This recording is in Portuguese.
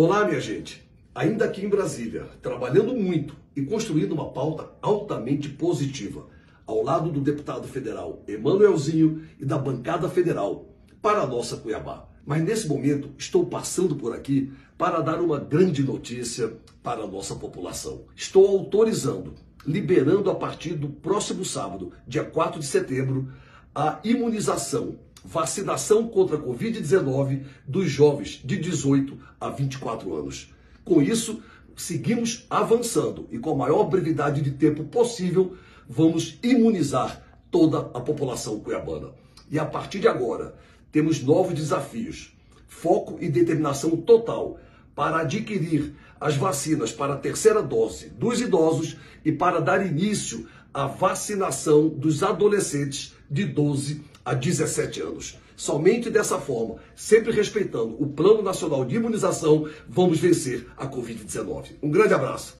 Olá, minha gente. Ainda aqui em Brasília, trabalhando muito e construindo uma pauta altamente positiva, ao lado do deputado federal Emanuelzinho e da bancada federal para a nossa Cuiabá. Mas nesse momento estou passando por aqui para dar uma grande notícia para a nossa população. Estou autorizando, liberando a partir do próximo sábado, dia 4 de setembro, a imunização vacinação contra a Covid-19 dos jovens de 18 a 24 anos. Com isso, seguimos avançando e com a maior brevidade de tempo possível, vamos imunizar toda a população cuiabana. E a partir de agora, temos novos desafios. Foco e determinação total para adquirir as vacinas para a terceira dose dos idosos e para dar início à vacinação dos adolescentes de 12 a 17 anos. Somente dessa forma, sempre respeitando o Plano Nacional de Imunização, vamos vencer a Covid-19. Um grande abraço.